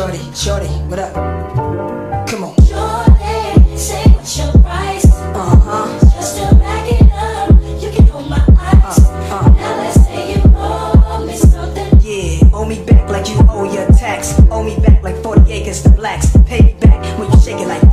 Shorty, shorty, what up? Come on. Shorty, say what's your price? Uh huh. Just to back it up, you can hold my eyes. Uh, uh. Now let's say you owe me something. Yeah, owe me back like you owe your tax. Owe me back like 40 acres to blacks. Pay me back when you shake it like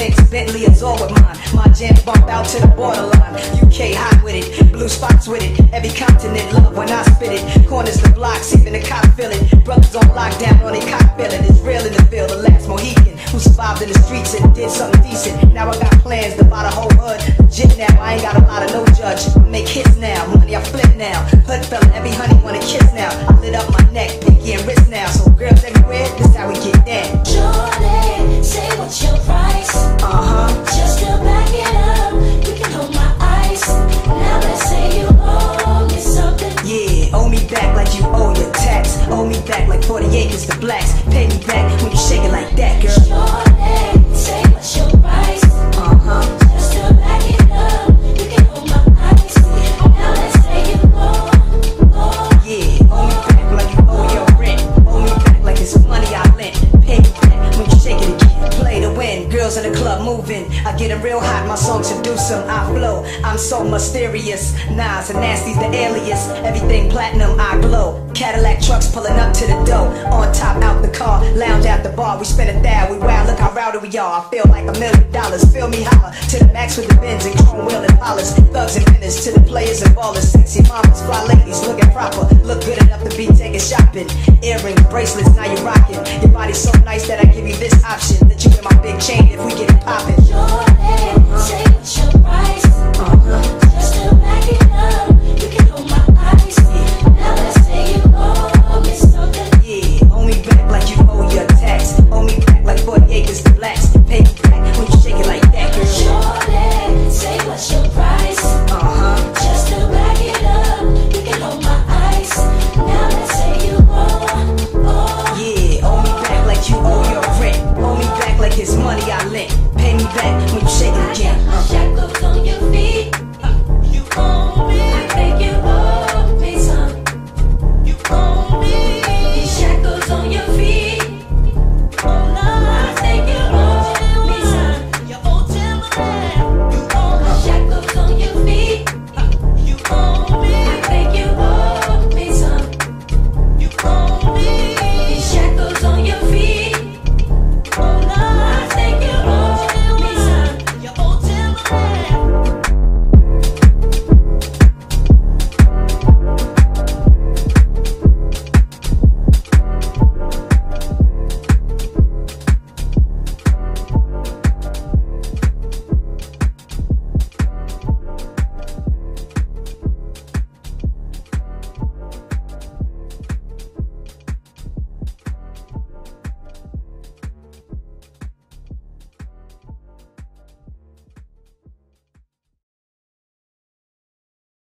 mix, Bentley all with mine. My jam bump out to the borderline. UK hot with it, blue spots with it. Every continent love when I spit it. Corners the blocks, even the cop feel it. Brothers on lockdown on they cop feeling. It's real in the field, the last Mohican who survived in the streets and did something decent. Now I got plans to buy the whole hood. Legit now, I ain't got a lot of no judge. Make hits now, money I flip now. Hood fella, every honey wanna kiss now. I lit up my neck, pinky and wrist back like you owe your tax. Owe me back like 40 acres to blacks. Pay me back when you shake it like that, girl. Girls in the club moving. I get it real hot, my song seduce 'em. I flow, I'm so mysterious. Nas and Nasty's the alias. Everything platinum, I glow. Cadillac trucks pulling up to the door. On top, out the car, lounge at the bar. We spin a thou, we wow, look how rowdy we are. I feel like a million dollars. Feel me holler to the max with the bins and chrome wheel and polish. Thugs and menace to the players and ballers. Sexy mamas, fly ladies, looking proper. Look good enough to be taken shopping. Earrings, bracelets, now you're rocking. Your body's so nice that I give you this option. That you wear my